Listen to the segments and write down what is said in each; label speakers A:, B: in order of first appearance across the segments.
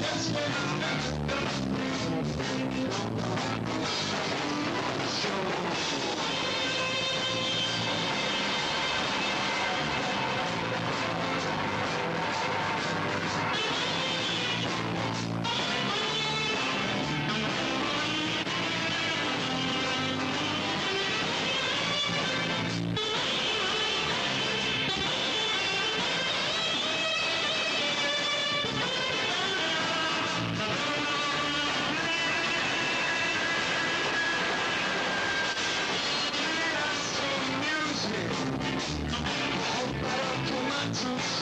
A: That's what I'm gonna do.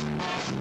A: no.